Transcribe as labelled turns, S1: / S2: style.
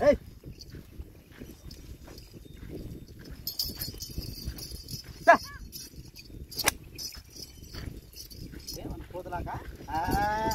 S1: Ei! Tá! Tem uma foda lá cá? Ah!